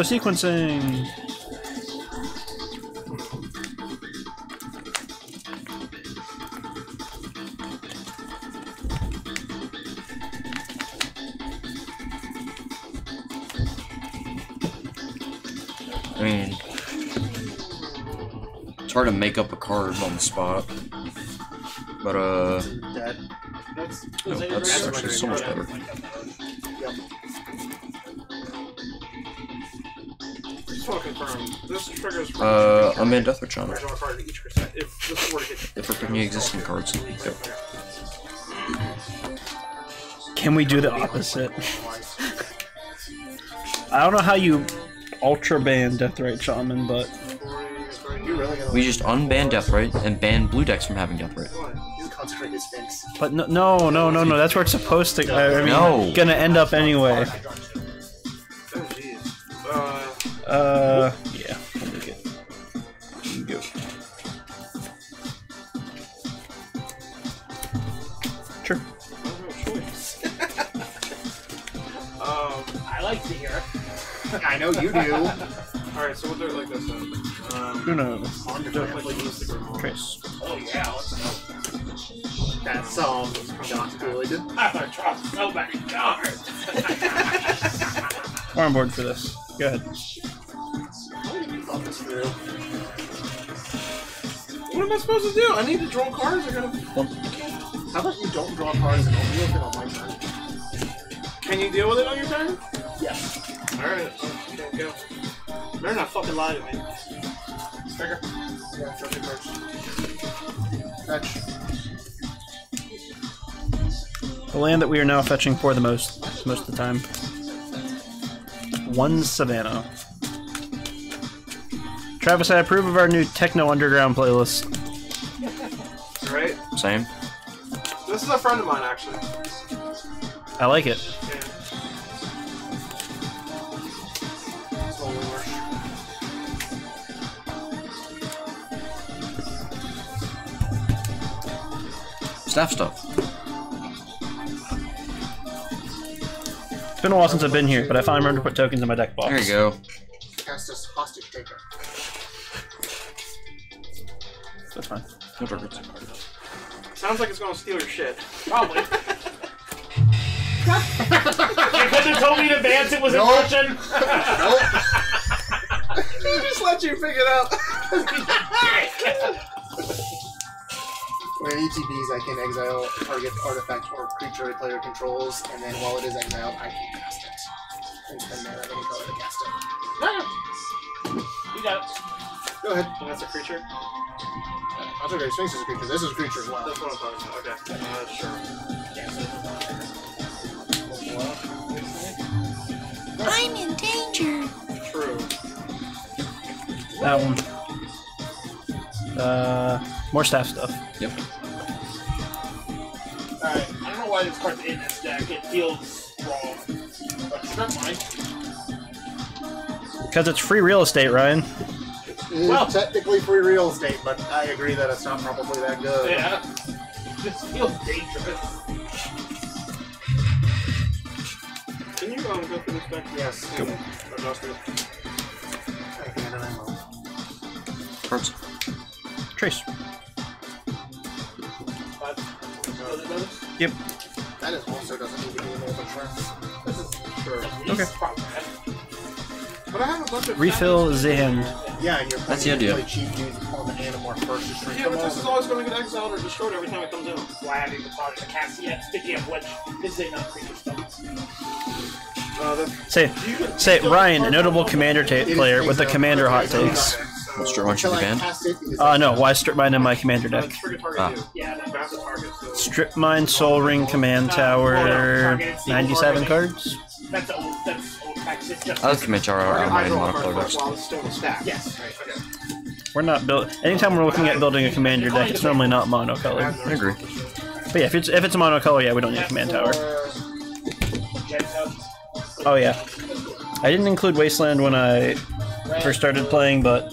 Go sequencing. I mean, it's hard to make up a card on the spot. But, uh, Dead. That's, no, that's actually so much better. Want to confirm. This triggers for Uh, unban Death Witch on it. original card to each percent. If this were to hit. If we're picking existing cards. Yep. Can we do the opposite? I don't know how you ultra ban Deathrite Shaman, but You really gonna We just unban Deathrite and ban Blue Decks from having Deathrite. He's a Consecrated Sphinx. but no, no, no, no, no. That's where it's supposed to. I mean, No. gonna end up anyway. Trace. Oh yeah, let's go. That song is not really good. I'm gonna drop so many cards. We're on board for this. Go ahead. How did you thought this through? What am I supposed to do? I need to draw cards. I gotta. How about you don't draw cards and I'll deal with it on my turn? Can you deal with it on your turn? Yes. Alright, okay, go. Better not fucking lie to me. Trigger. Yeah, draw two. Fetch. The land that we are now fetching for the most, most of the time. One Savannah. Travis, I approve of our new Techno Underground playlist. Right? Same. This is a friend of mine, actually. I like it. Staff stuff. It's been a while since I've been here, but I finally remember to put tokens in my deck box. There you go. Cast this hostage taker. That's fine. No targets. Sounds like it's gonna steal your shit. Probably. you couldn't have told me in advance it was Nope. in Russian. Nope. he just let you figure it out. When ETBs, I can exile target artifact or creature a player controls, and then while it is exiled, I can cast it. And spend mana of any color to cast it. You got it. Go ahead. And that's a creature? I'll take Sphinx is a creature. This is a creature as well. That's what I'm talking about. Okay. Uh, sure. I'm in danger. True. That one. Uh, more staff stuff. Yep. Alright, I don't know why this card's in this deck. It feels wrong. But strip mine. Because it's free real estate, Ryan. It is Well- technically free real estate, but I agree that it's not probably that good. Yeah. This feels dangerous. Can you um, go through this deck? Yes. Go. Adjust. I can and I will. Cards. Trace. Yep. That is also doesn't need to be enabled for This is sure. Okay. But I have a bunch of Refill the hand. Yeah, and you're That's the idea. cheap dudes on the Animar first to shrink Yeah, them but this is always going to get exiled or destroyed every time it comes in. Why I didn't bother to cast yet. Of which, this is not creature stuff. Uh, Say, say, Ryan, notable commander ta- player with the commander hot takes. Well, straight one should Until be I banned. cast it, it is Uh, no, why strip mine in my commander deck? Ah. Yeah, that Bounce a target, so. Strip mine, Sol Ring, Command Tower, 97 cards? That's old. That's old practice. It's just. I like Command Tower Target on my hydro card monocolor first decks. while it's still in the stack. Yes. Right, okay. We're not build. Anytime we're looking at building a commander deck, it's normally not monocolored. I agree. But yeah, if it's if it's a monocolor, yeah, we don't need a command tower. Jet Hub. Oh yeah, I didn't include Wasteland when I first started playing, but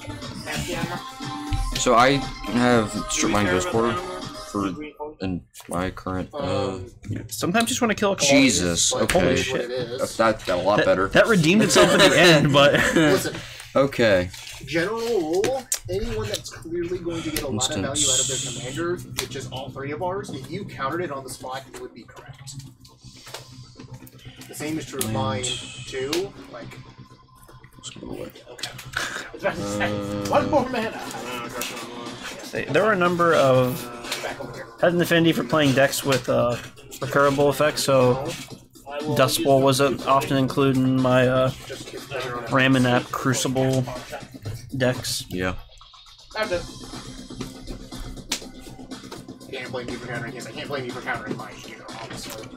So I have strip mine care ghost about quarter the for Green my current. Uh, Sometimes you just want to kill a couple. Jesus. but Okay. Holy what it is. that that a lot That, better. that redeemed itself at the end, but Listen, Okay. general rule: anyone that's clearly going to get a lot of value out of Instance. their commander, which is all three of ours, if you countered it on the spot, you would be correct. The same is true of mine too. Like, Let's go away. Okay. I was about to say, Uh, one more mana. Uh, crush there were a number of back over here. had an affinity for playing decks with uh, recurable effects, so Dust Bowl was uh, often included in my uh, Just kick pressure on it. Ramunap Crucible decks. Yeah. I'm done. Can't blame you for countering him. I can't blame you for countering mine either, obviously.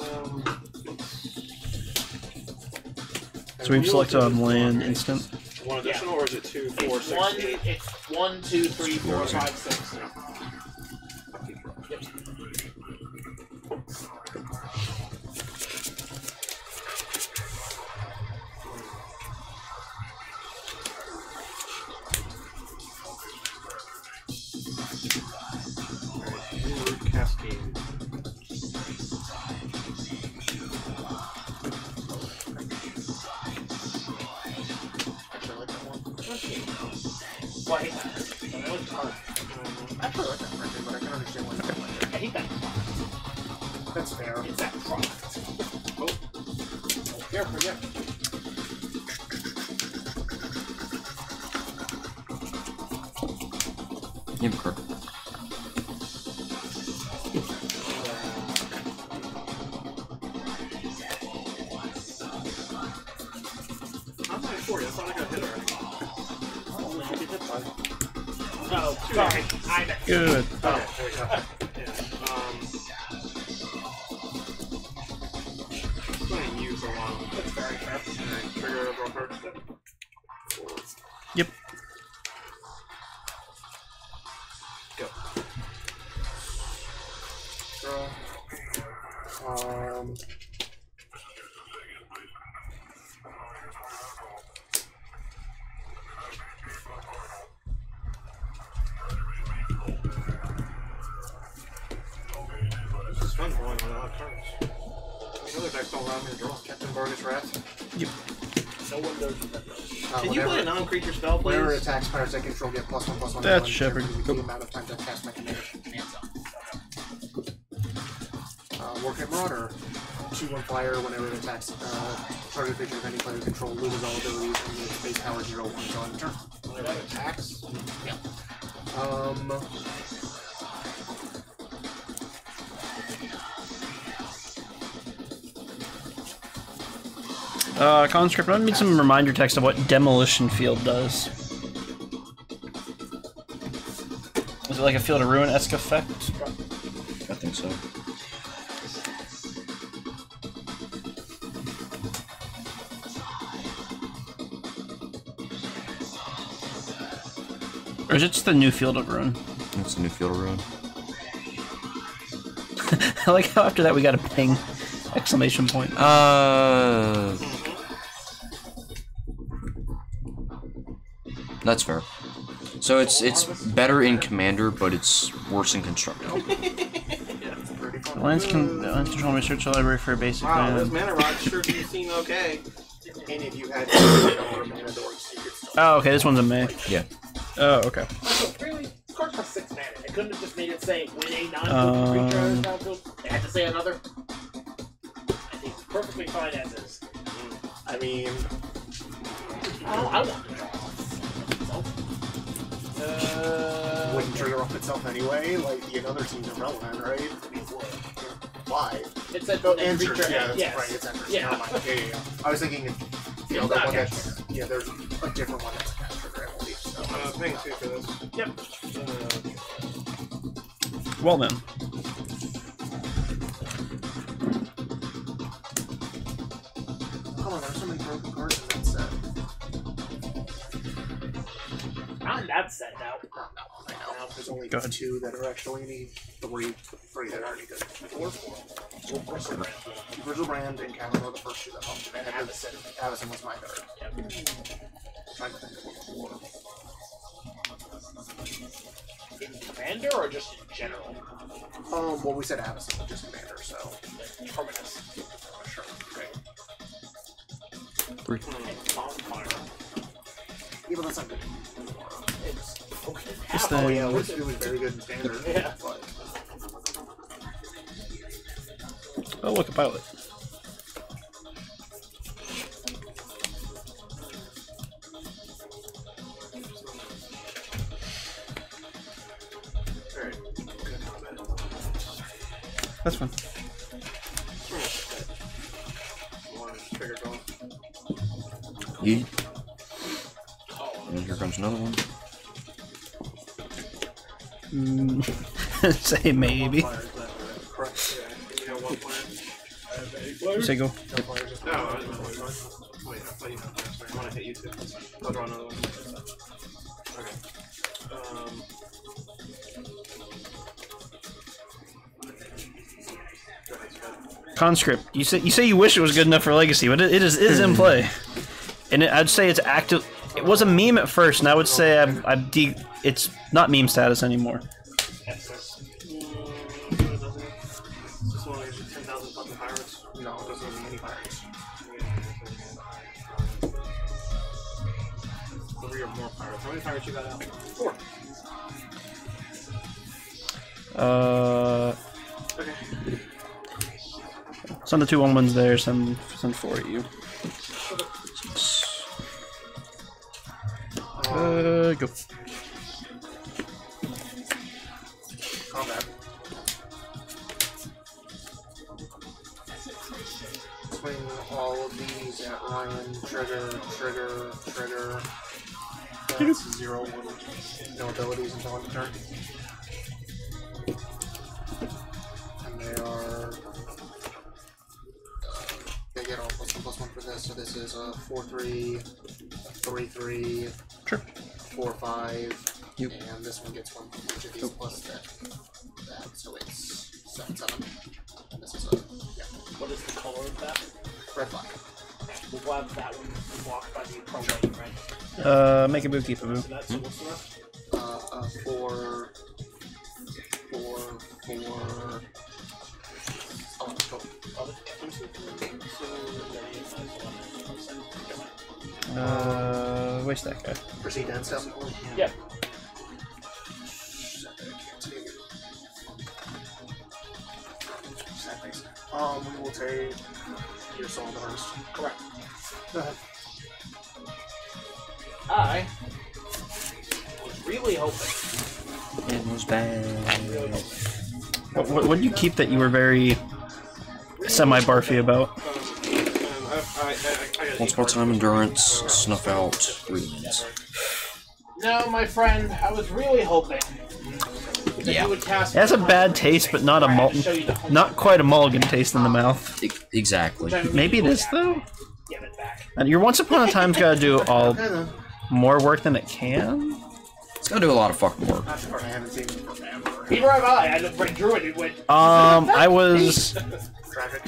Um, So we've selected on land instant. One additional, or is it two, four, It's six, one, eight? it's one, two, three, four, five, six. Yep. Hate that. it. That's fair. It's that product. Here, forget. Yeah, correct. I'm not sure. Oh, oh, I thought I got hit already. Oh, sorry. I meant. Good. Oh, there we go. Um. I'm gonna use a lot. That's very fair. Alright, trigger a draw card step. Whenever it attacks pirates I control, get plus one plus one. That's Shepard. determine The amount of times I cast my commander. Uh, Warcamp Marauder. Two one flyer whenever it attacks uh, target creature of any player control loses all abilities and makes base power zero one until end of turn. When it attacks, Yeah. Um. Uh, conscript, I need some reminder text of what demolition field does. It like a field of ruin esque effect? I think so. Or is it just the new field of ruin? It's a new field of ruin. I like how after that we got a ping! Exclamation point. Uh. That's fair. So it's it's better in commander, but it's worse in constructor. Pretty fun. Lands can lands control my search library for a basic Wow, this land. mana rod sure doesn't seem okay. And if you had more mana doors, you could. Oh, okay, this one's a May. Yeah. Oh, okay. So really, this card costs six mana. They couldn't have just made it say when a non Um, creature is battlefield. They had to say another. I think it's perfectly fine as is. I mean, I want to draw. So, uh, wouldn't trigger off itself anyway. Like the other team's irrelevant, right? it would. Why? It said Oh, when creature. Yeah, that's yes. right. It's enters. Yeah. Never. Yeah, yeah, yeah. I was thinking, if, you know, It's the not one cast that's yeah. There's a different one that's a cast trigger, I believe. So. Uh, paying two for this. Yep. Uh, Well then. Come on, there's so many broken cards Not in set now. I know. There's only Go ahead. two that are actually any three, three that are any good. Four, four. Griselbrand. Virgil Brand and Cameron are the first two that popped in. And And Avacyn. Avacyn was my third. Yep. trying to think of what four. commander or just in general? Um, well, we said Avacyn, just commander, so Terminus. sure. Okay. Three. Bonfire. Yeah, but that's not good. It's okay. This oh, yeah, It was, was very good in standard. Yeah. But Oh, look, a pilot. Alright. Good combat. That's fine. One trigger going. Yeet. And here comes another one. plan. You say go. no fires, just No, I was gonna wait. Wait, I thought you had that. Sorry, I want to hit you too. I'll draw another one. Okay. Um. go. Conscript. You say you say you wish it was good enough for Legacy, but it, it is is in play, and it, I'd say it's active. It was a meme at first, and I would say I've, I've de- it's not meme status anymore. Excess. It doesn't. This one is 10,000 fucking pirates. no, it doesn't have any pirates. Three or more pirates. How many pirates you got out? Four. Uh, Okay. send the two one ones there. Send send four at you. Uh, go. What's the rest? Uh, uh, 4. 4. 4. Oh, go. Uh, waste that guy. Proceed to end step. Yeah. Um, we will take your soul first. Correct. Go ahead. I was really hoping. It was bad. What, what, what did you keep that you were very semi-barfy about? I, I, I, I got Once upon a time, endurance, snuff out, reads. No, my friend, I was really hoping. that Yeah. You would cast It has a bad taste, but not a mul- Show you the home not quite a mulligan taste in the mouth. E- exactly. Maybe it is though. Give it back. Uh, and your Once Upon a Time's got to do all more work than it can. It's gonna do a lot of fucking work. That's I haven't seen in forever. Neither have I. I looked right through it and went. Um, I was. Tragic.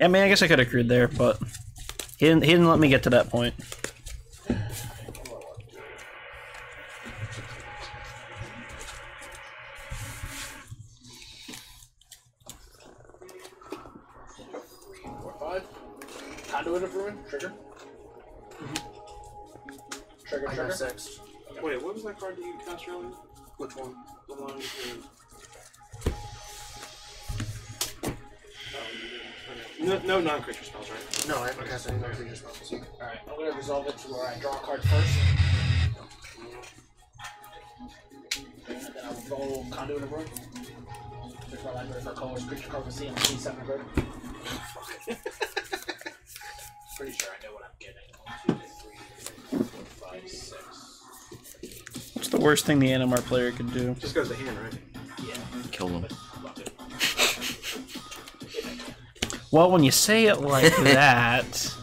I mean, I guess I could have accrued there, but he didn't. He didn't let me get to that point. Four, five. Conduit of Ruin. Trigger. Trigger, I trigger. got six. Wait, what was that card that you cast earlier? Which one? The one with. No, no non-creature spells, right? No, I haven't cast any non-creature spells. Alright, I'm gonna resolve it to where I draw a card first. And then I will roll Conduit of Ruin. Just my library for colors, creature card with C and C7 bird. Pretty sure I know what I'm getting. One, two, three, four, five, six. What's the worst thing the Animar player could do? Just goes to hand, right? Yeah, Kill them. Well, when you say it like that,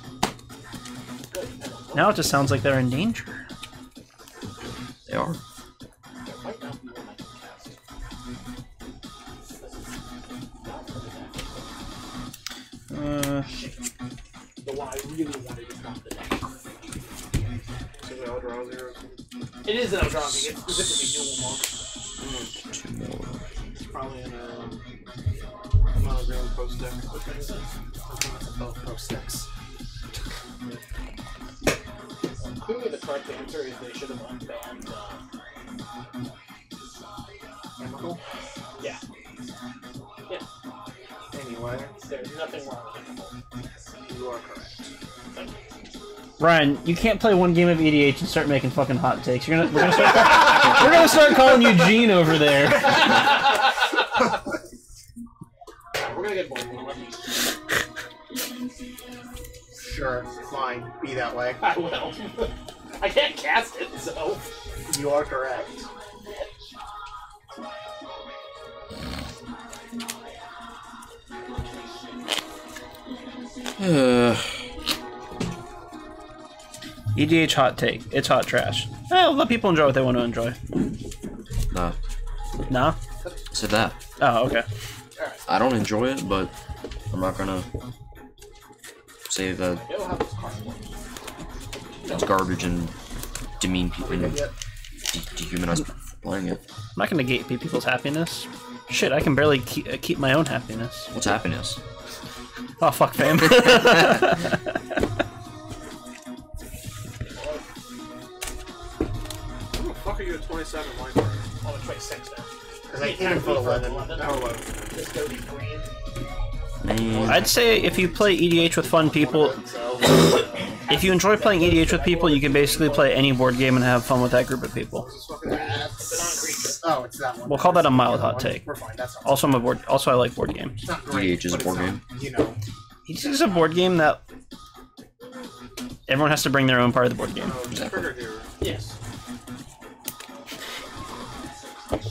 now it just sounds like they're in danger. Ryan, you can't play one game of EDH and start making fucking hot takes. You're gonna we're gonna start, we're gonna start calling you Gene over there. We're gonna get bored. We're gonna let you. Sure, fine. Be that way. I will. EDH E hot take. It's hot trash. Well, let people enjoy what they want to enjoy. nah, Nah? said that. Oh, okay. I don't enjoy it, but I'm not gonna say that They don't have this card. it's garbage and demean people and de- dehumanize people playing it. I'm not gonna gate people's happiness. Shit, I can barely keep, uh, keep my own happiness. What's happiness? Oh, fuck fame. 27 line card? Oh, it's 26 now. Because I came in for 11. Oh, 11. This dirty green. Man, I'd say if you play EDH with fun people, if you enjoy playing EDH with people, you can basically play any board game and have fun with that group of people. that's... Oh, it's that one. We'll call that a mild hot take. We're fine. That's all. Also, I'm a board. Also, I like board games. It's not great, EDH is a board game. not, You know. This is a board game that everyone has to bring their own part of the board game. Oh, trigger. Yes. Um, I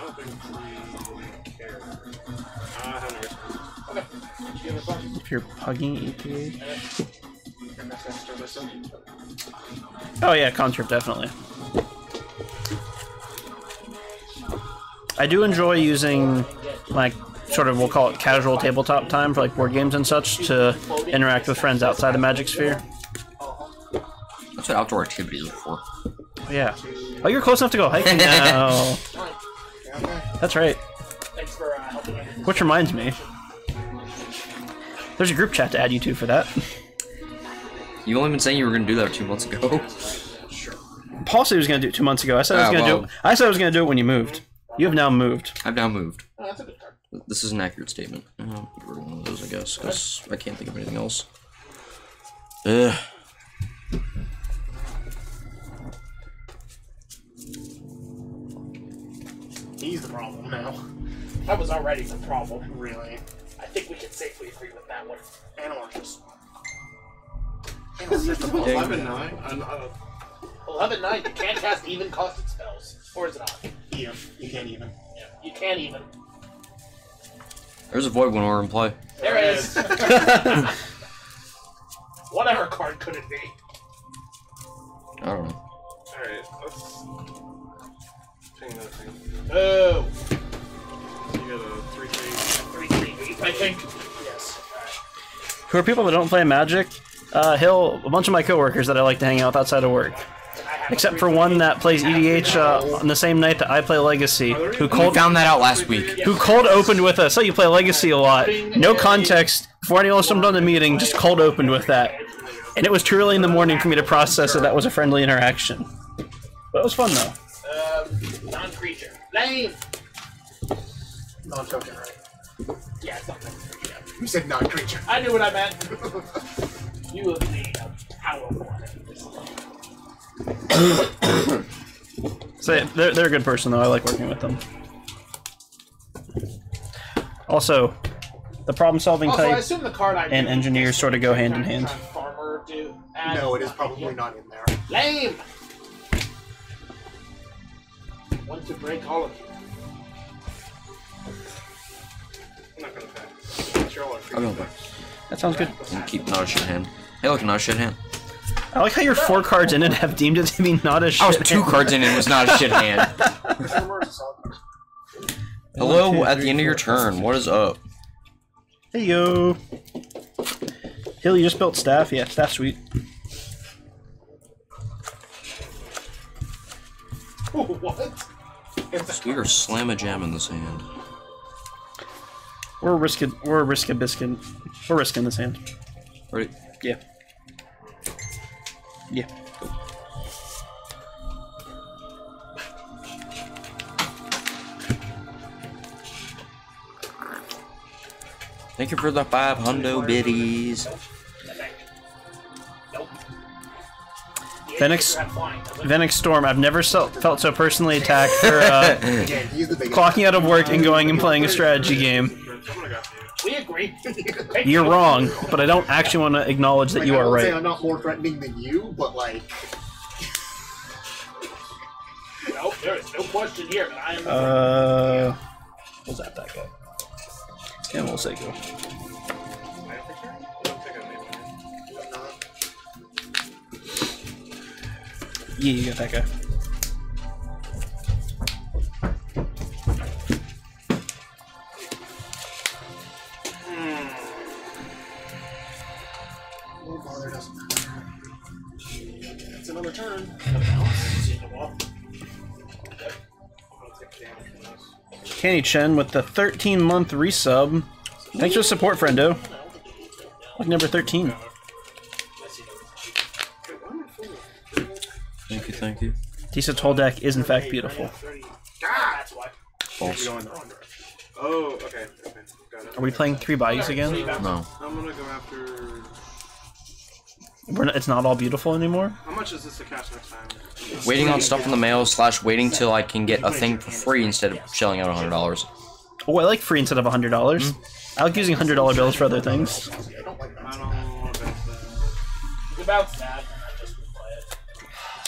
don't think we care. I have no response. Okay. You have a question? If you're pugging EDH. And that's extra wisdom. Oh yeah, Cantrip definitely. I do enjoy using like sort of we'll call it casual tabletop time for like board games and such to interact with friends outside the Magic Sphere. that's what outdoor activities are for. Yeah. Oh, you're close enough to go hiking now. That's right. Thanks for uh, helping me. Which reminds me, there's a group chat to add you to for that. You only been saying you were gonna do that two months ago. Paul said he was going to do it two months ago. I said I was Ah, going to do it. I said I was going to do it when you moved. You have now moved. I've now moved. Oh, that's a good card. This is an accurate statement. Uh, get rid of one of those, I guess, because I can't think of anything else. Ugh. He's the problem now. That was already the problem. Really. I think we can safely agree with that one. Anarchist. Anarchist. 11 9? Uh, uh, 11 9, you can't cast even costed spells. Or is it on? Yeah, you can't even. Yeah, you can't even. There's a void when we're in play. There it is. Whatever card could it be? I don't know. Change that thing. Oh, You got a 3 3. 3 3 I think. Yes. Who are people that don't play Magic? Uh, Hill, a bunch of my coworkers that I like to hang out with outside of work. Except for one that plays EDH uh, on the same night that I play Legacy, who We cold found that out last week. who cold opened with us. So you play Legacy a lot. No context. Before anyone else jumped on the meeting, just cold opened with that. And it was too early in the morning for me to process that that was a friendly interaction. But it was fun though. Um, non creature. Lame! Non-token, right? Yeah, it's not non-creature. You said non-creature. I knew what I meant. you have made a powerful one. So yeah, they're, they're a good person though. I like working with them. Also, the problem-solving Also, type. the card and engineers sorta go hand in hand. Farmer do. No, it is probably not in there. Lame! One to break all of you. I'm not gonna pay. It's I'll go. That sounds good. And keep not a shit hand. Hey, look, not a shit hand. I like how you're four cards in and have deemed it to be not a shit. I was two cards in and it was not a shit hand. Farmer is a solid card. Hello, One, two, at three, the end of your turn. What is up? Hey yo. Hill, you just built staff? Yeah, staff sweet. what? We are slam a jam in the sand. We're risking. We're risking biscuit. We're risking this hand. Ready? Yeah. Yeah. Thank you for the five hundo biddies. The Phoenix- Aces are flying, doesn't it? Venix Storm. I've never so, felt so personally attacked for uh, Again, he's the biggest. clocking out of work and going and playing a strategy game. You. We agree. You're wrong, but I don't actually want to acknowledge that Like, you are won't say right. I'm not more threatening than you, but like, Nope, there is no question here, but I am. Uh, we'll zap that guy. And we'll say go. Yeah, you got that guy. Kenny Chen with the 13 month resub. Thanks for the support, friendo. Like number 13. Thank you, thank you. Tisa's whole deck is in fact beautiful. Thirty. That's why. False. You're going the wrong direction. Oh, okay. Okay. Got it. Are we playing three bayous again? No. I'm gonna go after. We're not, it's not all beautiful anymore. How much is this to cash next time? Waiting on stuff in the mail slash waiting till I can get a thing for free instead of shelling out a hundred dollars. Oh, I like free instead of $100. dollars hmm? I like using $100 bills for other things. I don't like I that. don't know about that. It's about that.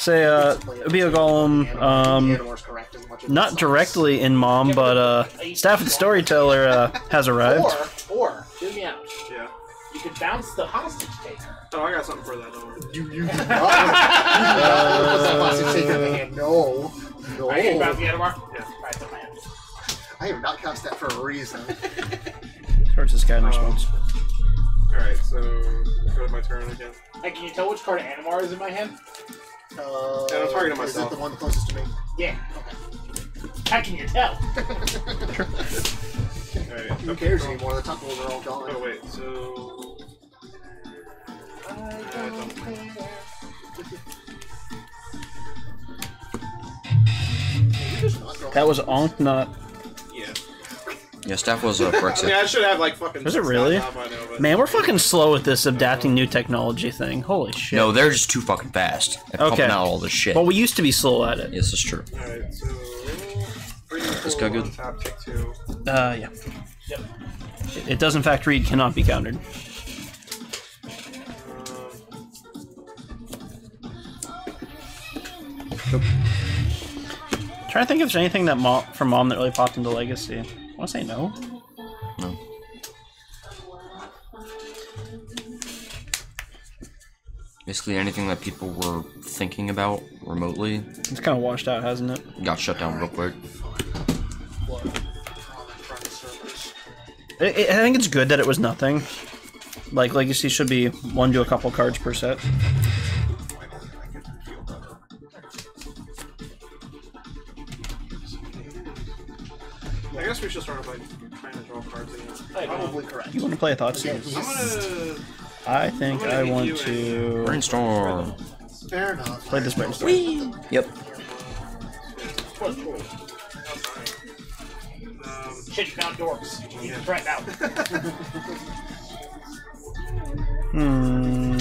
Say, uh, be a golem, um, Animar's correct as much as not directly in mom, but, uh, Stafford Storyteller, uh, has arrived. Or, or, hear me out. Yeah. You could bounce the hostage taker. Oh, I got something for that. Don't worry. You, you do not. you do not hostage taker in the hand. No. No. Are you bounce the Animar? Yeah. Right, the plan. I have not cast that for a reason. Towards this guy in response. Alright, so go to my turn again. Hey, can you tell which card Animar is in my hand? Uh, Yeah, I'm targeting Is myself. it the one closest to me? Yeah. Okay. How can you tell? Alright. Who cares anymore? The top rolls are all gone. Oh, gone. wait, so. I don't You just not draw. That was Onk, not. Yeah. Yeah, staff was a I mean, Brexit. I should have like fucking. Was it really? now, but- Man, we're fucking slow with this adapting new technology thing. Holy shit. No, they're just too fucking fast at pumping Okay. out all this shit. Well, we used to be slow at it. Yes, it's true. Alright, so. Bring This full good? on Tap, take two. Uh, yeah. Yep. It, it does in fact read cannot be countered. Trying to think if there's anything that mom, from mom that really popped into Legacy. I want to say no. No. Basically, anything that people were thinking about remotely It's kind of washed out, hasn't it? got shut down real quick. Blood. On front servers. I, I I think it's good that it was nothing. Like Legacy should be one to a couple cards per set. Play a thought Again, series? I'm gonna. I think I want to Brainstorm. fair enough. play this brainstorm. Yep. What's cool? Um, Shit, you found dorks. You need to try out. Hmm.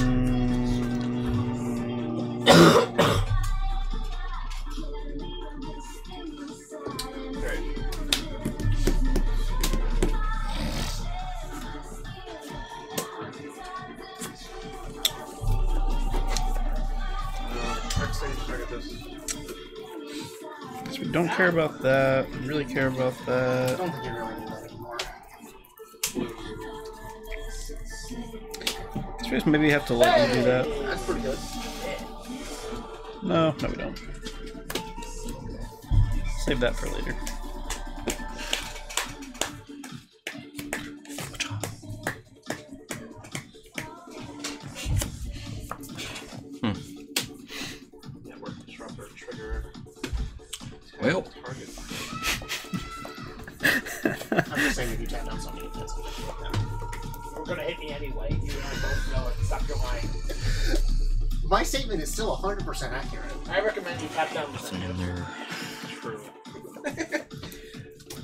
About that. Really care about that. I don't think you really need that anymore. Suppose maybe have to let you do that. That's pretty good. No, no, we don't. Save that for later.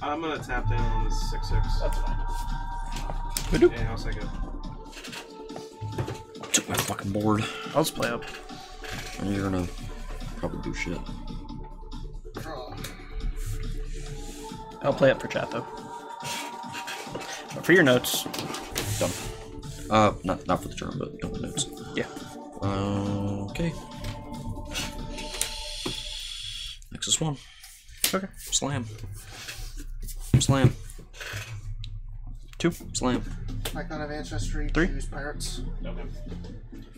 I'm gonna tap down on the six six. That's fine. Yeah, how's that go? Took my fucking board. I'll just play up. And you're gonna probably do shit. Draw. I'll play up for chat though. But for your notes, Done. Uh, not not for the turn, but double notes. yeah. Uh, okay. Nexus one. Okay. Slam. Slam. Two. Slam. Icon of Ancestry, Three. choose pirates. Okay.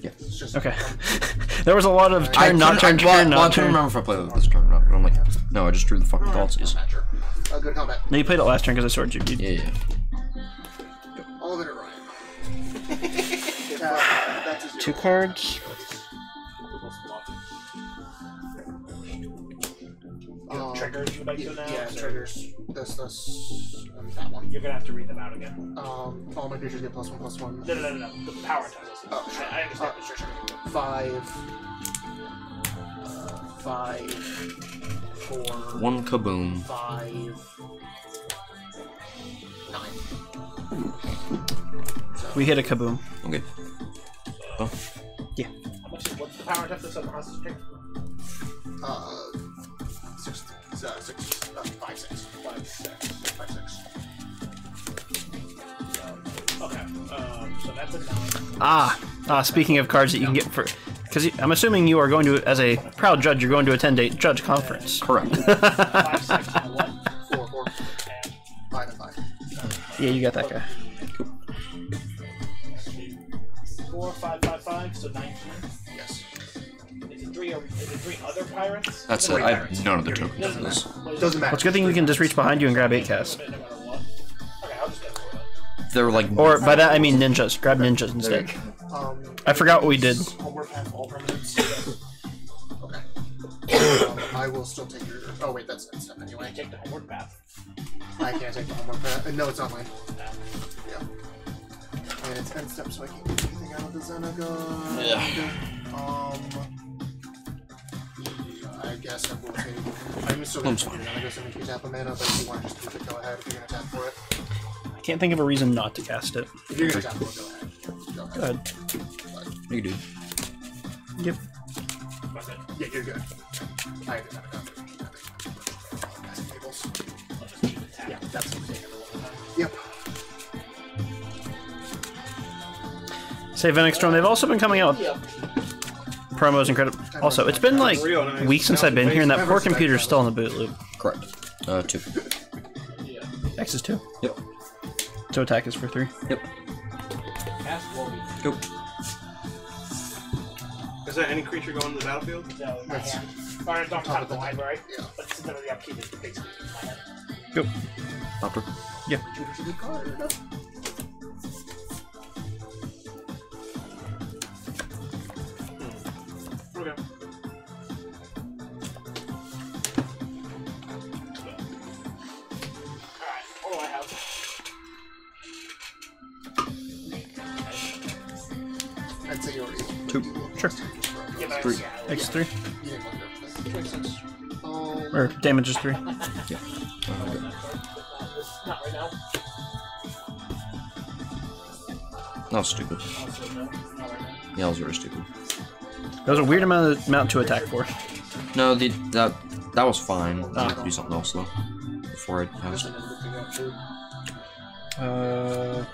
It's just Okay. there was a lot of turn, not turn, I, well, turn, well, I not couldn't remember if I played it this turn or not. But I'm like, no, I just drew the fucking Thoughtseize. Matcher. Uh, good combat. No, you played it last turn because I sword you. you Yeah, yeah. All of it at uh, that's a zero. Two cards. Um, triggers you like yeah, to announce? Yeah, or- triggers. This, this, and that one. You're gonna have to read them out again. Um, all my creatures get plus one, plus one. No, no, no, no. no. The power tells us. Oh, sure. I understand, but sure, sure. Five. Five. Four. One kaboom. Five. Nine. We hit a kaboom. Okay. Oh, How much is what's the power test of the hostage trick? Uh, six. Uh, six. Uh, five, six. Five, six. Five, six. Okay. Um, so that's a nine. Ah, ah. Speaking of cards that you can get for, because I'm assuming you are going to, as a proud judge, you're going to attend a judge conference. correct. Five, six, and a one. Four, four. And Five and five. Yeah, you got that guy. four, five, five, five. So nineteen. Yes. Is it three? Or, is it three other pirates? That's it. I have none of the tokens for Doesn't this. matter. What is Doesn't matter. Well, it's a good thing you can just reach behind you and grab eight cast. it? No matter what. Okay, I'll just get four. They're like. Or by that I mean ninjas. Grab ninjas instead. Um, I forgot what we did. Homeward Path all permanents. okay. um, I will still take your. Oh wait, that's next step anyway. Take the Homeward Path. I can't take the homework. Uh, no, it's not mine. Yeah. Yeah. And it's end step, so I can't get anything out of the Xenagon. Yeah. Um. I guess I'm going to. I'm still going to take your Xenagon, so if you tap a mana, but if you want just keep it, go ahead. If you're going to tap for it. I can't think of a reason not to cast it. If you're going to tap for it, go ahead. Go Go ahead. ahead. You do. Yep. Yeah, you're good. I did not have Passing tables. I'll just keep it tapped. Yeah, that's one. Yep. Say Venix Storm. They've also been coming out with Yeah. promos and credit. Also, it's been like weeks since I've been here, and that poor computer's still in the boot loop. Correct. Uh, two. Yeah. X is two. Yep. So attack is for three. Yep. Cast Go. Is that any creature going to the battlefield? No, in my hand. Or don't top top of the the- library. Yeah. But since under the upkeep, it's basically in my hand. Go. Doctor. Tutor's Two. Sure. Yeah, Three. X three. You didn't look it up. Oh, Or damage is three. Okay. Not right now. That was stupid. Not right now. Yeah, that was very stupid. That was a weird amount of amount to attack for. No, the that that was fine. I had to do something else though. Before I there's passed. another thing up too. Uh,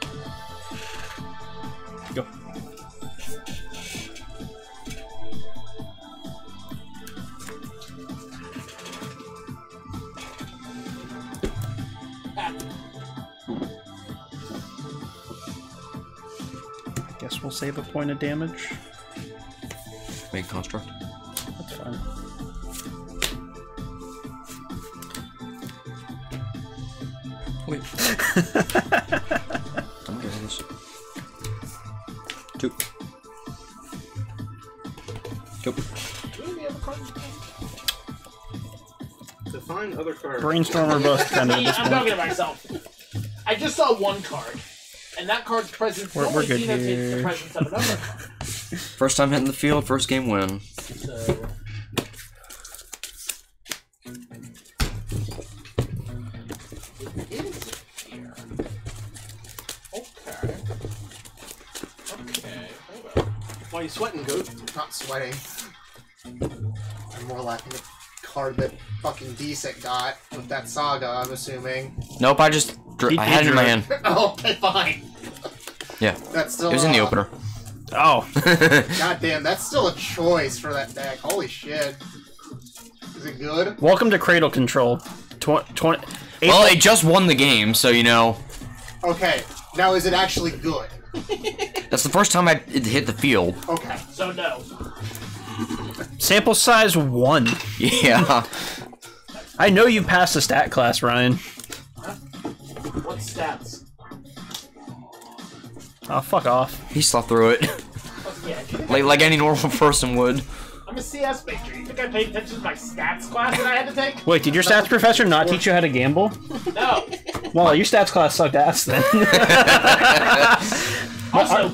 save a point of damage. Make construct. That's fine. Wait. I'm getting this. Two. Go. Do we have a card? Define other cards. Brainstorm or bust, kind of. at Me, this I'm talking to myself. I just saw one card, and that card's presence We're- we're good here. the presence of another card. First time hitting the field, first game win. So, it is here. Okay. Okay. Hold on. Why are you sweating, goat? Not sweating. I'm more lacking the card that fucking decent got with that saga. I'm assuming. Nope, I just dr- He- I had it in my hand. oh, okay, fine. Yeah, That's still. it was in the uh, opener. Oh, God damn, that's still a choice for that deck. Holy shit. Is it good? welcome to Cradle Control. Tw- 20, well, April- they just won the game, so you know Okay. Now, is it actually good? that's the first time I hit the field. Okay. So no. sample size one. Yeah, I know you passed the stat class, Ryan. What stats? Oh, fuck off. he slept through it yeah, do you think like like any normal person would. I'm a CS major. You think I paid attention to my stats class that I had to take? Wait, did your stats professor not teach you how to gamble? No. Well, your stats class sucked ass then. Also,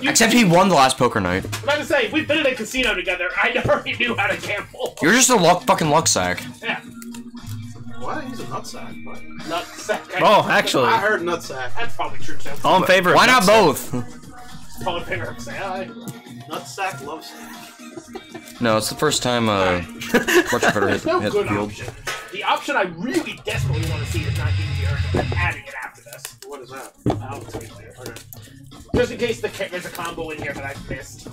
you, Except he won the last poker night. I'm about to say, we've been in a casino together. I never knew how to gamble. You're just a luck fucking luck sack. Yeah. What? He's a nutsack. What? Not second. oh, actually. I heard nutsack. That's probably true too. All in favor of Why not nuts? both? Probably favor of say I. Nutsack loves No, it's the first time uh, Roger Federer hit, no hit the field. option. The option I really desperately want to see is not easier than adding it after this. What is that? I'll tell you later. Okay. Just in case the there's a combo in here that I've missed. So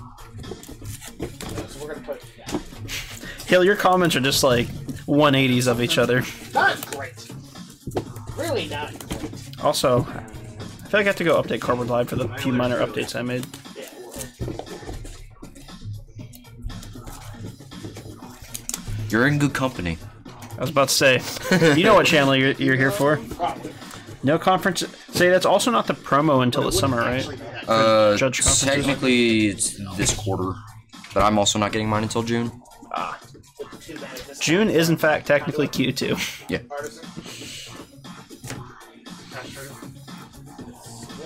we're gonna put yeah. Hill, your comments are just like 180s of each other. Not great. Really not great. Also, I feel like I have to go update Cardboard Live for the few minor updates I made. You're in good company. I was about to say, you know what channel you're, you're here for? No conference. Say that's also not the promo until the summer, right? Uh, Judge conferences? technically, it's this quarter, but I'm also not getting mine until June. Too bad at this June is in fact technically Q2. Yeah. Cash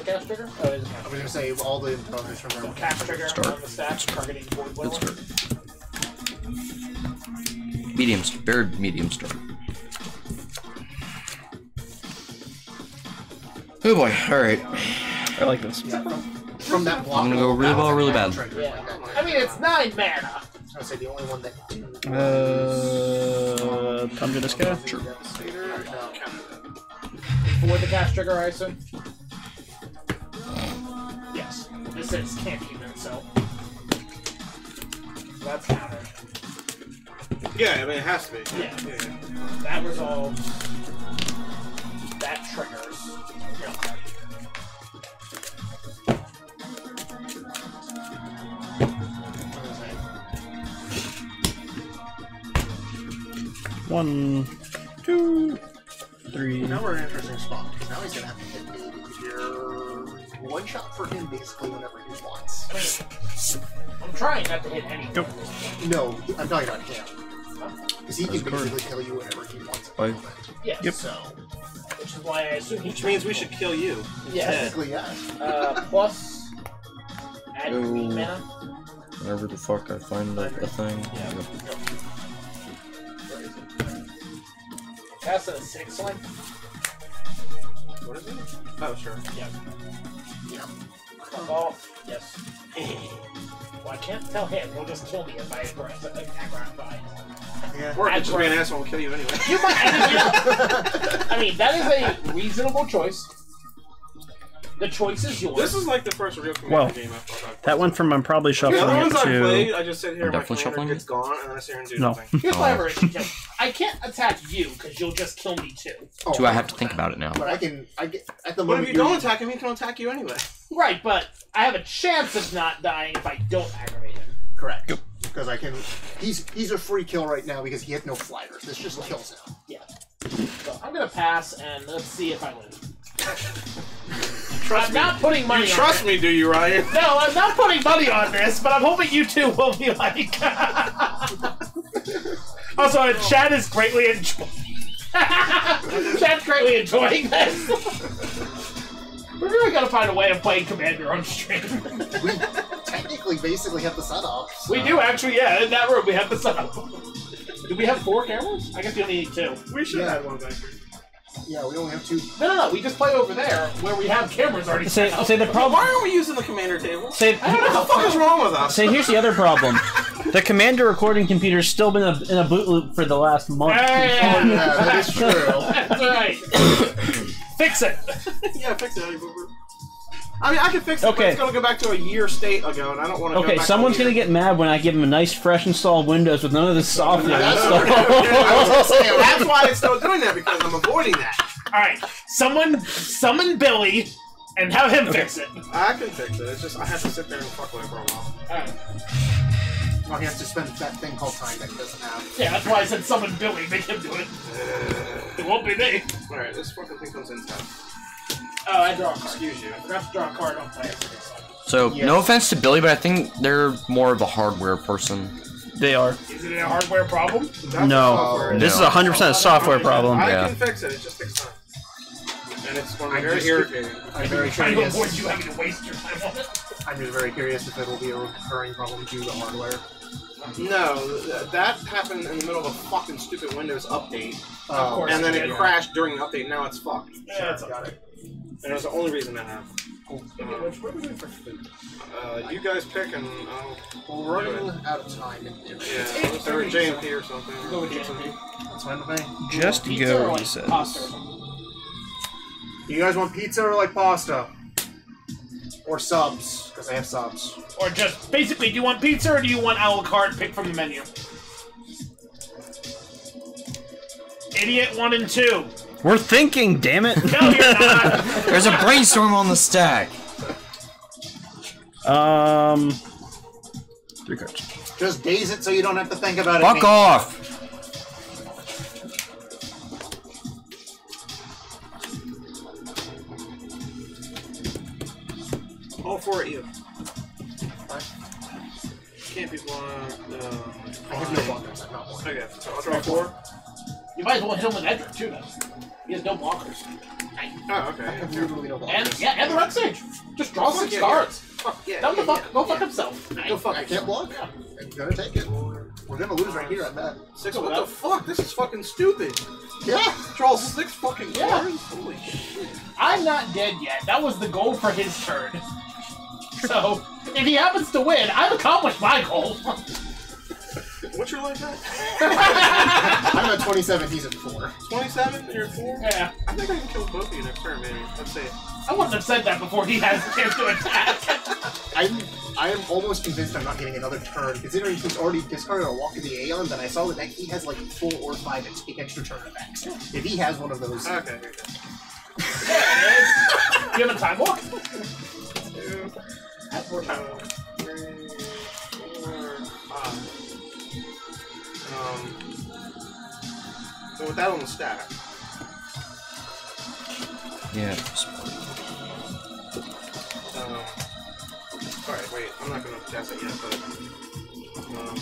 cast trigger? Oh, it is a I cast was gonna say all the bonus from there. Cast trigger Start. on the stats targeting forward Good level. start. Medium, st- very medium start. Oh boy! All right. I like this. From that block. I'm gonna go level, really that well, really bad. Yeah. I mean, it's nine mana. I was gonna say the only one that didn't Uh, Tundra Disco? Sure. Devastator. For the cast trigger, I assume? Yes. This is can't even, so. That's countered. Yeah, I mean, it has to be. Yeah. yeah. That resolves. That triggers. Here, okay. One, two, three. Now we're in an interesting spot. Now he's gonna have to hit me here. one shot for him basically whenever he wants. I'm trying not to hit anything. Go. No, I'm talking about him. Because he can basically kill you whenever he wants. at the Yes. Yep. So, which is why I assume he Which means we should kill you. Yes. Technically, yes. Uh, plus. Add green mana. Whenever the fuck I find the, the thing. Yeah. Where is Cast at a six line. What is it? Oh, sure. Yeah. Yeah. Come off. Yes. well, I can't tell him. He'll just kill me if I aggress. Aggravify. Yeah. Or if you be an asshole, we'll kill you anyway. You might. I mean, that is a reasonable choice. The choice is yours. This is like the first real commander Well, game I've I've played. That went from I'm probably shuffling other it ones I to. played, I just sit here, I'm my definitely commander shuffling gets gone, and then I sit here and do No. nothing. Here's Oh. my version. I can't attack you because you'll just kill me too. Oh, Do I have to think about it now? But I can. I get at the But moment. if you don't attack him, he can attack you anyway. Right, but I have a chance of not dying if I don't aggravate him. Correct. Because I can. He's he's a free kill right now because he has no flyers. This just kills him. Yeah. So I'm gonna pass and let's see if I win. Trust I'm me. not putting money You on trust it. me, do you, Ryan? No, I'm not putting money on this, but I'm hoping you two will be like. also, Chad is greatly enjoying. Chad's greatly enjoying this. We're really gonna find a way of playing Commander on stream. We technically basically have the setup. so- We do actually, yeah. In that room, we have the setup. do we have four cameras? I guess we only need two. We should Yeah. have had one back here. Yeah, we only have two. No, no, no. We just play over there where we have cameras already Say, set up. say the problem. Why aren't we using the commander table? Say, I don't know What the fuck is wrong with us? say here's the other problem. The commander recording computer's still been a, in a boot loop for the last month. Yeah, oh, Yeah, that is true. That's right. Fix it. yeah, fix it, Eddie Boober. I mean, I can fix it, but Okay. it's gonna go back to a year state ago, and I don't want to. Okay, go back someone's gonna get mad when I give him a nice, fresh installed Windows with none of this software That's installed. I was that's why it's still doing that because I'm avoiding that. All right, someone summon Billy and have him fix it. I can fix it. It's just I have to sit there and fuck with it for a while. All right. Oh, he has to spend that thing called time that he doesn't have. Yeah, that's why I said summon Billy. Make him do it. Uh, it won't be me. All right, this fucking thing comes in tab. Oh, I draw a card. Excuse you. I forgot to draw a card on play. So, Yes. no offense to Billy, but I think they're more of a hardware person. they are. Is it a hardware problem? That's No. software. This is No. a 100% a software problem. I Yeah. can fix it. It just takes time. And it's going to I'm very just- irritating. I'm very Trying to curious. avoid you having to waste your time on it. I'm just very curious if it will be a recurring problem due to hardware. No, th- that happened in the middle of a fucking stupid Windows update, Oh, course. and then it yeah. crashed during the update. Now it's fucked. Yeah, it's got it. And it was the only reason I have. Okay, which- what are we doing for food? Uh, you guys pick, and I'll. We're running out of time. Yeah, It's let's do a 8:30, JMP or something. Go with JMP. That's fine with me. Just Pizza go, or like he says. pasta or something? You guys want pizza or like pasta? Or subs? Because I have subs. Or just basically, do you want pizza or do you want a la carte pick from the menu? Idiot one and two. We're thinking, damn it. No, you're not. There's a brainstorm on the stack. um, three cards. Just daze it so you don't have to think about it. Fuck off! All four at you. Can't be blind. Uh, I have no blockers. I'm not one. okay, so I'll draw four. you might as well hit him with Edric too, then. He has no blockers. Oh, okay. literally no blockers. And yeah, and the Red Sage. Just draw six yeah, cards. Fuck yeah. Tell him yeah, to fuck, yeah, go yeah. fuck himself. Go fuck, I can't block? I'm gonna take it. We're gonna lose right here, I bet. Six. Oh, what the fuck? This is fucking stupid. Yeah! Draw six fucking Yeah. cards. Holy shit. I'm not dead yet. That was the goal for his turn. So, if he happens to win, I've accomplished my goal. What's your life at? I'm at 27, he's at 4. 27? You're at four? yeah. I think I can kill both of you next turn, maybe. Let's see. I wouldn't have said that before he has a chance to attack. I'm I am almost convinced I'm not getting another turn, considering he's already discarded a Walk of the Aeon, then I saw that he has like 4 or 5 and take extra turn effects. If he has one of those, Okay, here you go. Do you have a time walk? Two, Have four time uh, so with that on the stack, Yeah. um, alright, wait, I'm not gonna cast it yet, but, um,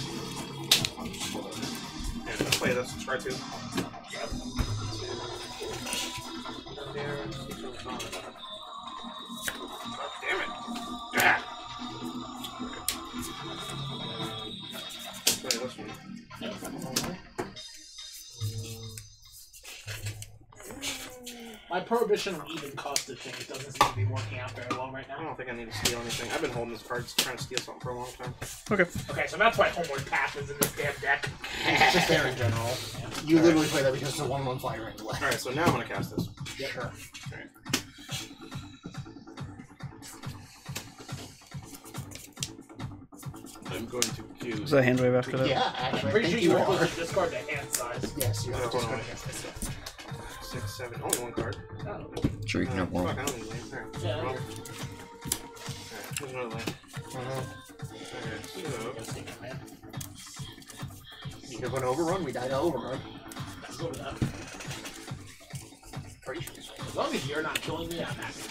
yeah, let's play this, try two. Down there, six on five. God damn it. Ah! My prohibition on even costed things doesn't seem to be working out very well right now. I don't think I need to steal anything. I've been holding this card, trying to steal something for a long time. Okay. Okay, so that's why Homeward Path is in this damn deck. it's just there in general. You literally play that because it's a 1 1 flyer anyway. Alright, so now I'm gonna cast this. Yeah, sure. Alright. I'm going to use. Is that a hand wave after that? Yeah, actually, I'm pretty sure you you were are. supposed to discard the hand size. Yes, you have to hold on. discard against this. Six, seven, only one card. Oh, Sure, you can have Fuck, one. I don't need land. There. Yeah. Well, Alright, here's another land. Uh-huh. Alright, so. let's take it, man. You're going to overrun, we die to overrun. Let's go with that. Gracious. As long as you're not killing me, I'm happy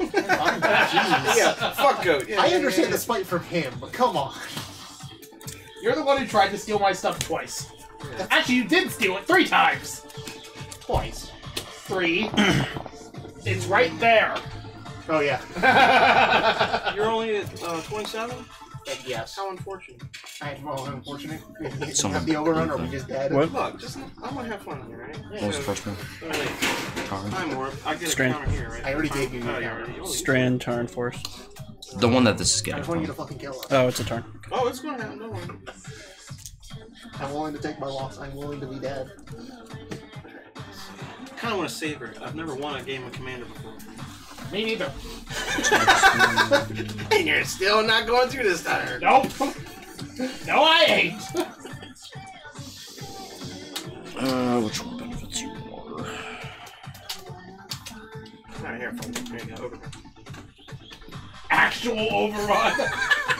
with it. Jeez. Yeah, fuck goat. Yeah, I yeah, understand yeah, the spite from him, but come on. You're the one who tried to steal my stuff twice. Actually, you did steal it three times. Twice. Three. it's right there. Oh yeah. You're only at uh, 27? yes. How unfortunate. I, well, unfortunate. Didn't Someone- have the overrun, or we just dead. What? Look, just I want to have fun here, right? What was the first one? Wait, Card. time warp. I get a Strand. counter here, right? I already gave you your Oh, you already. Oh, Strand, turn, force. The one that this is I getting just want you to fucking kill us. Oh, it's a turn. Oh, it's gonna happen. Don't worry. I'm willing to take my loss. I'm willing to be dead. Kind of want to savor it. I've never won a game of Commander before. Me neither. And you're still not going through this time. Nope. No, I ain't. Uh, which one benefits you more? Alright, here, fun. Here you go. Over. Actual overrun.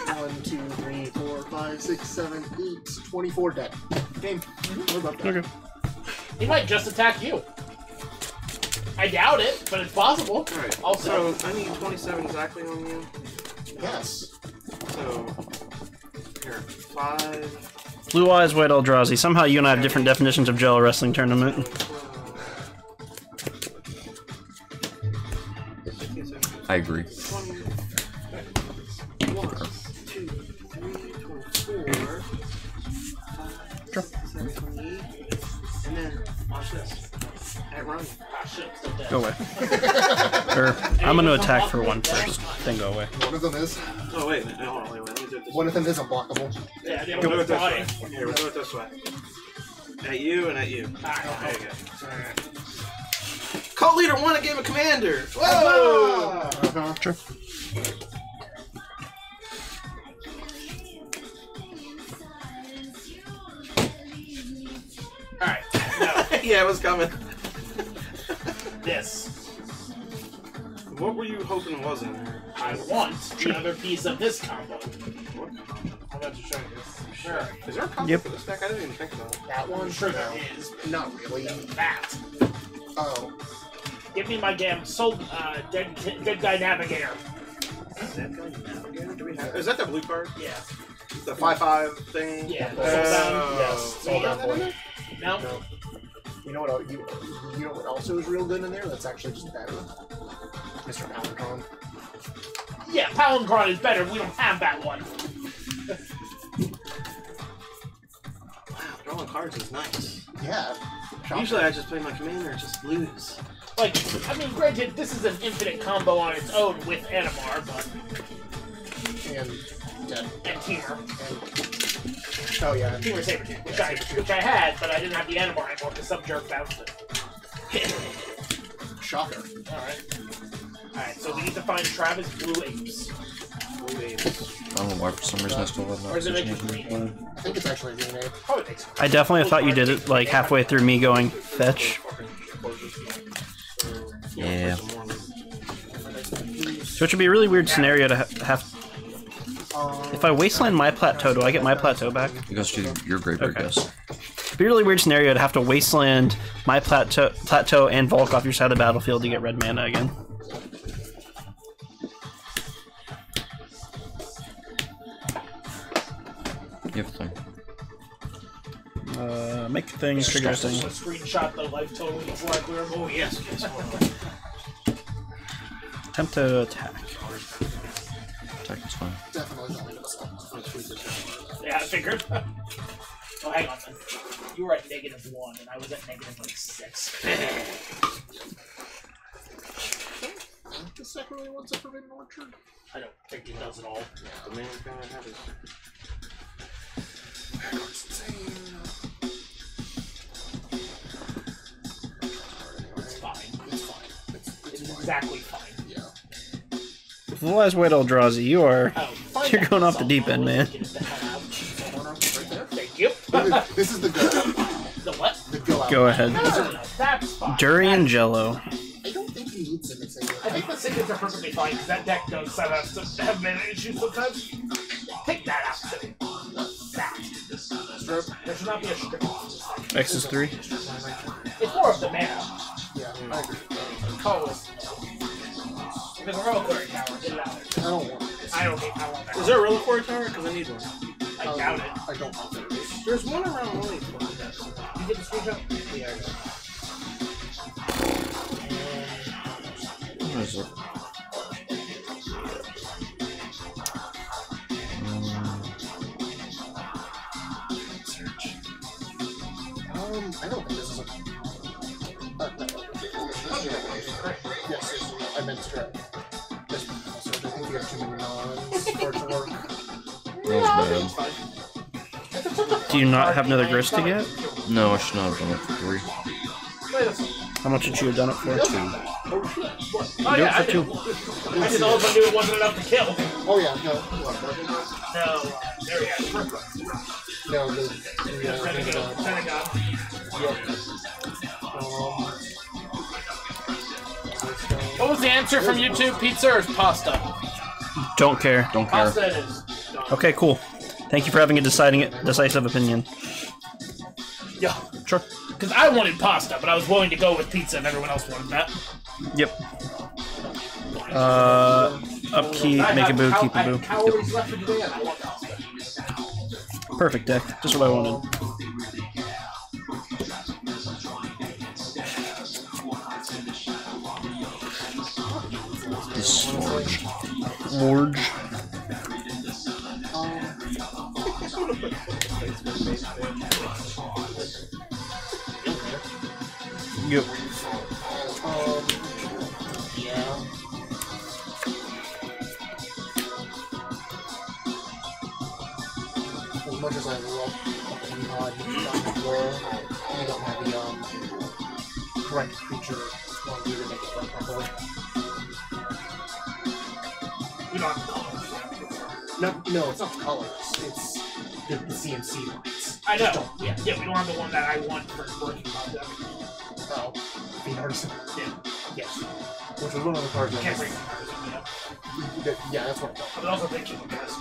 One, two, three, four, five, six, seven, eight, 24 dead. Game. We're about done. Okay. he might just attack you. I doubt it, but it's possible. Alright, Also- so I need 27 exactly on you. Yes. So, here, 5, Blue Eyes White Eldrazi. Somehow you and I have different definitions of Jello Wrestling Tournament. Uh, I agree. Go away. or, I'm gonna attack for one first, then go away. One of them is. Oh, wait a minute. Hold on, wait, wait. Let me do it this One way. of them is unblockable. Yeah, the We'll other do it this way. Here, we'll do it this way. At you and at you. Ah, There you go. Cult leader won a game of Commander. Whoa! Uh-huh. Sure. Alright, now, yeah, it was coming. This. What were you hoping was in there? I want the other piece of this combo. What? I'm about to show you this. Sure. Is there a combo Yep. for this deck? I didn't even think about it. That one? I'm sure No. there is. Not really. That. Oh. Give me my damn soul, uh, dead, Deadeye Navigator. Is that the Navigator? Do we have? Is that the blue card? Yeah. The five five thing? Yeah, the soulbond, yes, Do you have soulbond that boy. there? No. No. You know what? el- You, you know what also is real good in there? That's actually just better. Mr. Palinchron. Yeah, Palinchron is better. We don't have that one. Wow, drawing cards is nice. Yeah. Shocker. Usually I just play my commander and just lose. Like, I mean, granted, this is an infinite combo on its own with Animar, but And dead. and Temur, And, oh yeah. and- Temur Saber, which I which I had, but I didn't have the Animar anymore because some jerk bounced it. Shocker. All right. All right. So we need to find Travis Blue Apes. Blue Apes. I don't know why for some reason I still have that. Or is it position actually here. green? I think it's actually remade. Probably makes sense. I definitely thought you did it like halfway through me going fetch. Yeah. So it should be a really weird scenario to ha- have. If I wasteland my plateau, do I get my plateau back? It goes to your graveyard, Okay. yes. It'd be a really weird scenario to have to wasteland my plateau, plateau and Volk off your side of the battlefield to get red mana again. You have a thing. Uh, make thing, trigger Just thing. a screenshot the life total before I clear. Oh yes, yes. Attempt to attack. Attack Yeah, I figured. oh, hang on then. You were at negative one, and I was at negative like six. The second really wants a forbidden orchard. I don't think it does at all. The man's gonna have his. It's fine. It's fine. It's, It's it's fine. exactly fine. Yeah. Otherwise, White Eldrazi, you are. Oh, find You're going off the deep end, man. Get the hell out. Someone else right there. Thank you. This is the go. the what? The go. Go ahead. No, no, no, that's fine. Durian Jello. I don't think he needs it. I think the signets are perfectly fine because that deck does set up some have mana issues sometimes. Take that out too. That. Strip. There should not be a strip on this thing. X is three. It's more of the mana. Yeah, I agree. Colorless. Because a reliquary tower, get it out I don't want it. Is there a reliquary tower? Because I need one. I um, doubt it. I don't want that. There's one around only for. You get the switch up? Yeah, I got it. What is it? Um, I don't think this is a... Uh. Yes, I meant to correct. So I think you have too many nons for it to work. That was bad. Do you not have another grist to get? No, I should not have done it for three. How much should you have done it for? Oh yeah, it I for did. two. I just all I knew it wasn't enough to kill. Oh yeah, no, No, uh, there we go. no, the, the uh, thing about, Pentagon. um, What was the answer from YouTube? Pizza or pasta? Don't care. Don't care. Pasta it is. Okay, cool. Thank you for having a deciding decisive opinion. Yeah. Sure. Because I wanted pasta, but I was willing to go with pizza, and everyone else wanted that. Yep. Uh, upkeep, I make a boo, keep I a have boo. Calories left for today, and I want pasta. Perfect deck. Just what I wanted. Large. Yep. yeah. As much as I love you don't have the um creature to make it work properly. We don't have colors. No, no, it's not the colors. It's the, the CMC lines. I know. Yeah, yeah, we don't have the one that I want for working project. Oh, the artisan. Yeah. Yes. Which was one of the cards I Can't missed. bring. That- Yeah, that's what I thought. I would also think you cast.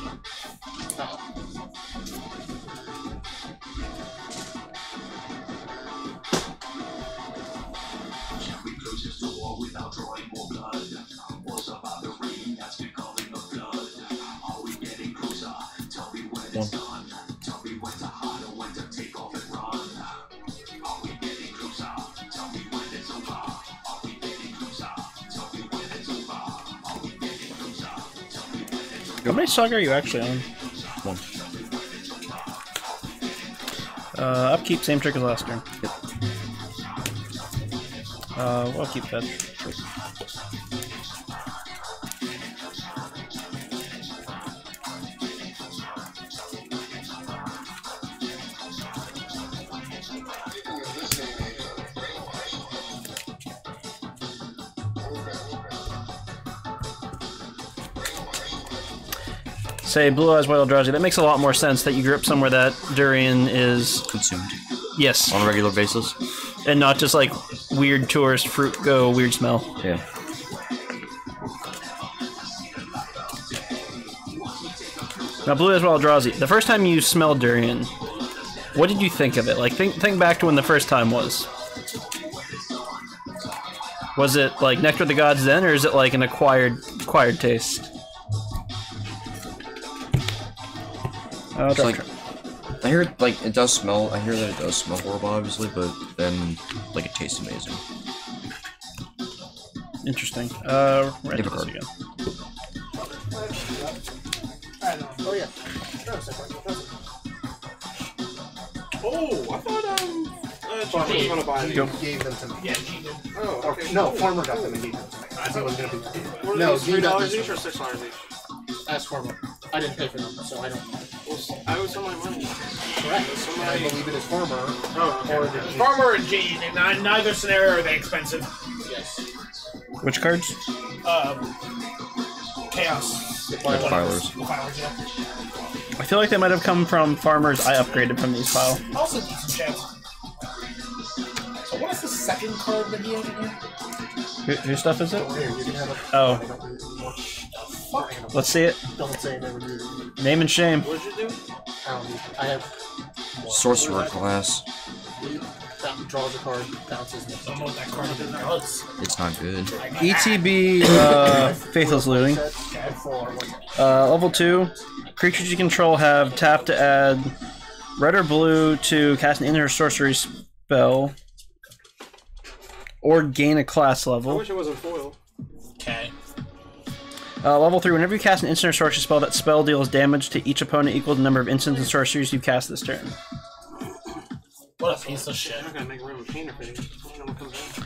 Oh. Many saga are you actually on? One. Uh, upkeep, same trick as last turn. Yep. Uh, well, keep that. Say Blue Eyes Wild Drowsy. That makes a lot more sense that you grew up somewhere that durian is Consumed yes, on a regular basis. and not just like weird tourist fruit go weird smell. Yeah. Now, Blue as well Drowsy. The first time you smelled durian, what did you think of it? Like, think think back to when the first time was. Was it like Nectar of the Gods then, or is it like an acquired acquired taste? Uh, It's like I hear it like it does smell. I hear that it does smell horrible, obviously, but then like it tastes amazing. interesting. Uh, read Give a this card. again. Oh yeah. Oh, I thought um, uh, Josh was gonna buy these. You gave them to me. Yeah, G did. Oh, Or, okay. no, farmer got them and gave them to me. I was gonna be. What No, these three dollars each or six dollars each? Ask farmer. I didn't pay for them, so I don't know. Well, s- I owe some of my money. Correct. And I believe it is farmer Oh, okay. or the Farmer and G, in neither scenario are they expensive. Yes. Which cards? Um, chaos. The Like filers. The filers, yeah. I feel like they might have come from farmers I upgraded from these file. Also decent chance. So what is the second card that he has in here? Who, whose stuff is it? Here, you can have a. Oh. Let's see it. Don't say I never needed it. Name and shame. What did you do? I don't need it. I have. more. Sorcerer class. That draws a card, bounces. I don't know what that card does. It's not good. ETB uh, Faithless Looting. Set, and four, one. Uh, level 2. Creatures you control have tap to add red or blue to cast an inner sorcery spell or gain a class level. I wish it wasn't foil. Okay. Uh, level 3. Whenever you cast an instant or sorcery spell, that spell deals damage to each opponent equal to the number of instants and sorceries you cast this turn. What a piece of shit. I'm gonna make room of painter fitting. I don't know what comes in.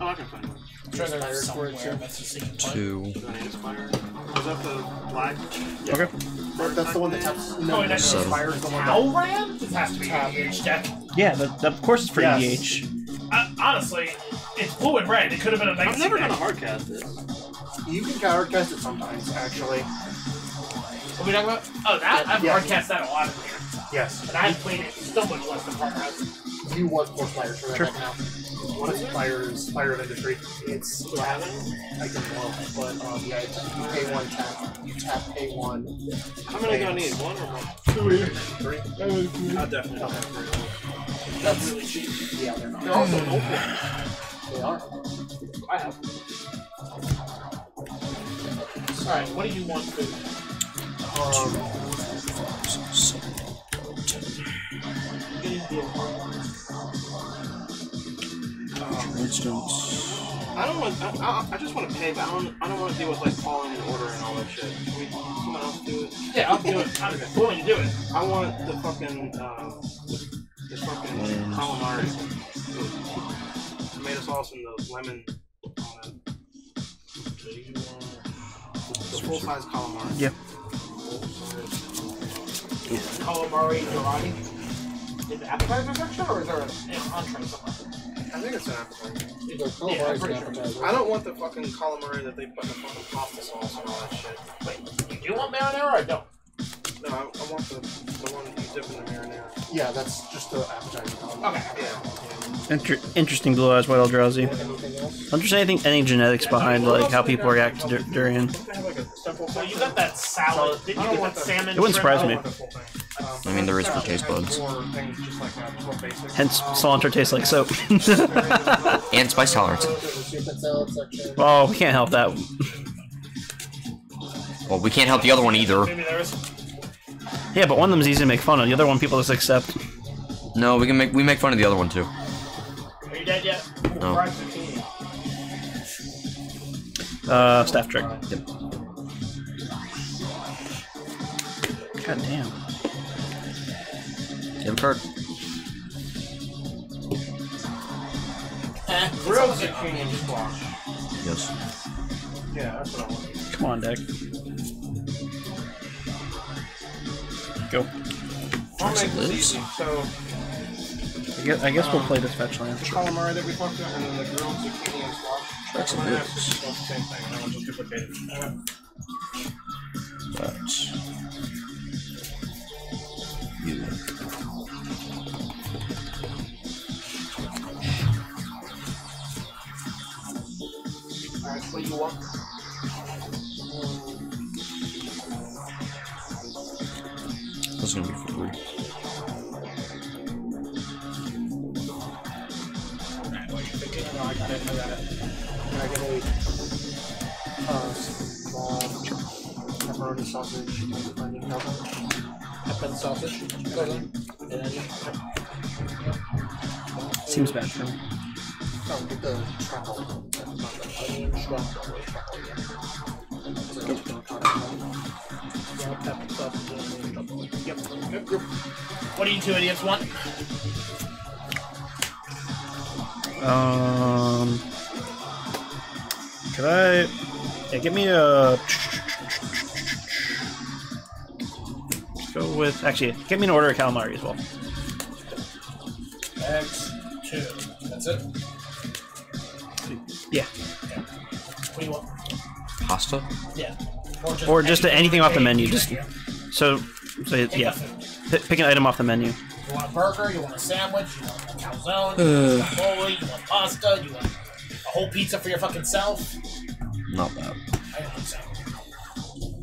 Oh, I can find one. I'm sure there's Inspired for it, somewhere that's the same. Two. Is that inspired? Was that the black? Okay. That- That's the one that taps. No, Oh, and that's Seven. inspires the one that. Talrand? This has to be Tap. EDH deck. Yeah, the, the, of course it's for Yes. EDH. Uh, honestly, it's blue and red. It could have been a nice I'm never deck. gonna hardcast this. You can card cast it sometimes, actually. What are we talking about? Oh, that? I've Yeah. hardcast that a lot of here. Yes. And I've played it so much less than Parker has. You want four flyers for that Sure. deck now. What is fires? Fire of industry. It's Do I? I can blow, but um, yeah, it's, you pay one tap. You tap, pay one. How many do I need? One or more? Three. I definitely don't have three. That's really cheap. Yeah, they're not. They're also open. They are. I have. Alright, what do you want food? Um, Instance. I don't want. I, I, I just want to pay, but I don't. I don't want to deal with like calling and ordering and all that shit. Can we, someone else do it? Yeah, I'll do it. I'm willing to do it. I want the fucking um, the fucking Mm. calamari, tomato sauce and the lemon. on it. The full size calamari. Yeah. Calamari Dorati. In the appetizer section, or is there an entree somewhere? I think it's an appetizer. Yeah, I'm pretty sure. I don't want the fucking calamari that they put in the fucking pasta sauce and all that shit. Wait, you do want marinara or I don't? No, I, I want the the one you dip in the marinara. yeah, that's just the appetizer. column. Okay. Yeah. Inter- interesting blue eyes, white eldrazi. Anything else? Wonder if there's anything, any genetics behind like how people react to dur- durian. Don't they have like a simple So you got that salad. Did you get that salmon? It wouldn't surprise me. don't want the full thing. I mean, there is for taste buds. More things just like that, just more basic. Hence, cilantro tastes like soap. And spice tolerance. There's a soup and salad section. oh, we can't help that. Well, we can't help the other one either. Maybe there is. Yeah, but one of them's easy to make fun of. The other one people just accept. No, we can make we make fun of the other one too. Are you dead yet? No. Uh, staff trick. Yep. God damn. You have a card. Eh, Grilled it's okay. zucchini and squash. Yes. Yeah, that's what I want. Come on, deck. Go. I'll make this easy. So I guess, I guess we'll play this fetch land. the calamari that we talked about, and then the grilled zucchini and squash. Tracks and Mine lives. have the same thing. and I want to duplicate it. But truffle. Yep. Yep. Yep. What do you two idiots want? Um, can I? Yeah, give me a. with actually. get me an order of calamari as well. X two. That's it. Yeah, What do you want? Pasta? Yeah. Or just anything off the menu, just- here. so so Pick yeah. P- pick an item off the menu. You want a burger? You want a sandwich? You want a calzone? You want cannoli? You want pasta? You want a whole pizza for your fucking self? Not bad. I don't think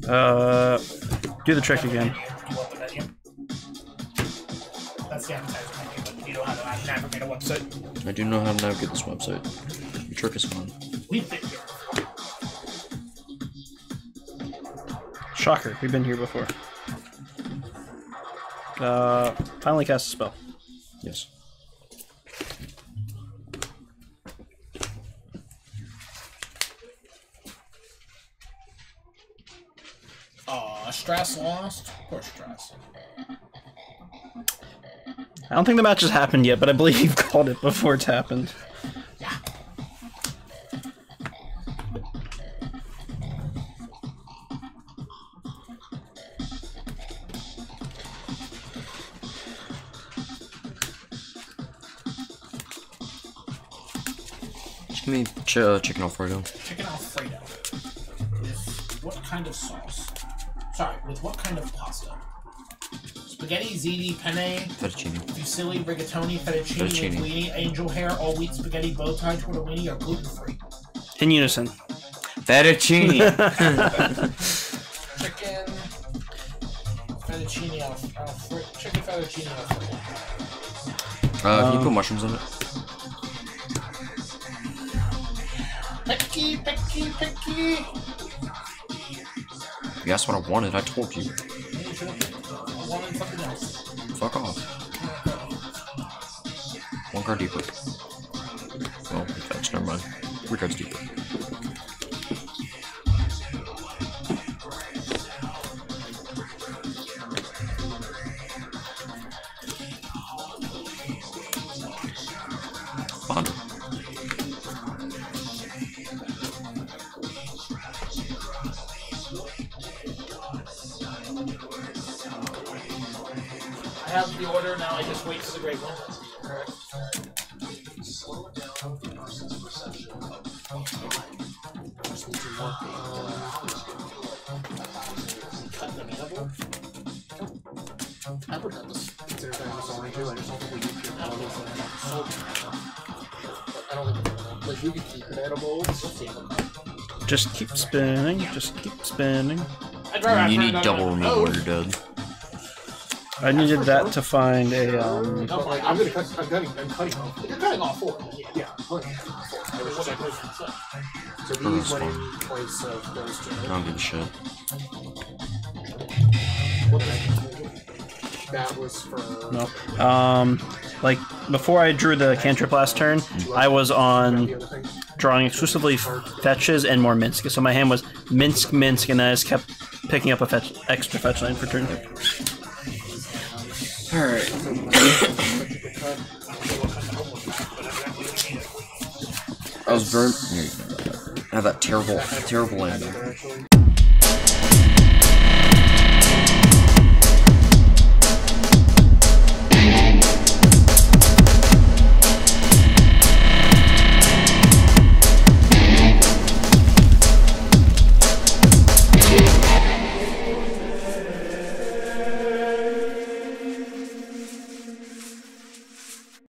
so. Uh, do the trick again. I do know how to navigate this website. The trick is fun. We've been here. Shocker, we've been here before. Uh, finally cast a spell. Yes. Aw, Stress lost? Poor Stress. I don't think the match has happened yet, but I believe you've called it before it's happened. Just give me ch uh, chicken alfredo. Chicken Alfredo. With what kind of sauce? Sorry, with what kind of pasta? Spaghetti, ziti, penne, Fettuccine. fusilli, rigatoni, fettuccine, Fettuccine. linguine, angel hair, all wheat spaghetti, bow tie, tortellini, or gluten free. In unison. Fettuccine! Chicken. Fettuccine Alfredo. Chicken fettuccine Alfredo. uh, can you Um, put mushrooms on it? Picky, picky, picky. You asked what I wanted, I told you. One card deeper. Well, oh, fetch, never mind. Three cards deeper. Bond. I have the order now. I just wait for the great one. Just keep spinning, just keep spinning. rather You need double on- removal or you're dead. I needed that to find a. Um... No, like, I'm gonna cut, I'm cutting, I'm cutting off. You're cutting off four. Yeah. Yeah, I'm cutting off. I was just like, so. So these went in place of those two. I don't give a shit. What did I? That was for. No. Um, like, before I drew the cantrip last turn, I was on The other thing. Drawing exclusively fetches and more Minsc. So my hand was Minsc, Minsc, and I just kept picking up a fetch, extra fetch line for turn. Alright. I was very. I have that terrible, terrible. Actually,